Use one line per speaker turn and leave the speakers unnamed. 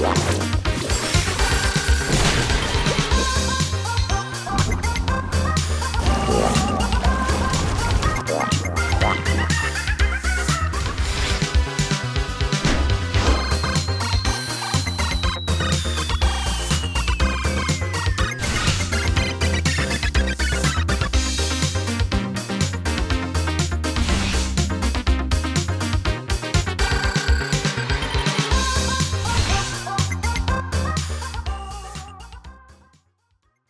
Yeah.